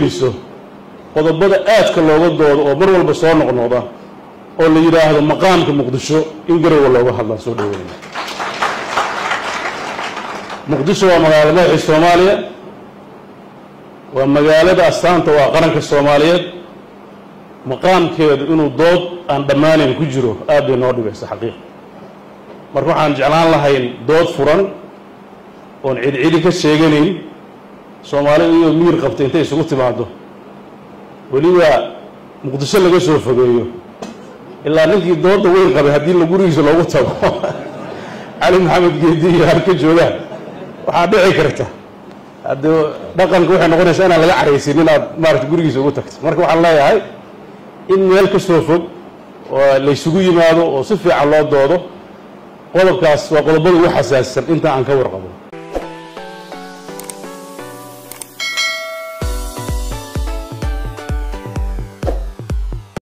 weyso qodobada aadka looga doodo oo mar walba soo noqnoqda oo la yidhaahdo maqaamka muqdisho in garowa looga hadlaan soo dhaweyna muqdisho waa magaalo madaxii soomaaliya. Waa magaalada astaanta waa qaranka soomaaliyeed. Maqaamkeedu inuu dood aan dhammaanayn ku jiro aad bay noo dhibaysa xaqiiqa marka waxaan jeclaan lahayn dood furan oon cidcidi ka sheeganayn soomaalida iyoo miir qabta intay isugu timaado weliba muqdisho laga soo fogeeyo. Ilaa ninkii dooda weyn qabay haddii la gurigiisa loogu tago. Cali maxamed geedi iyo halka joogaan waxaa dhici karta. Haddii dhaqanka waxay noqonaysaa inaan laga caraysin inaad maarata gurigiisa ugu tagto. Marka waxaan leeyahay in meel ka soo fog oo laysugu yimaado oo si fiican loo doodo qodobkaas waa qodobada ugu xasaasisan inta aan ka warqabo